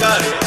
God.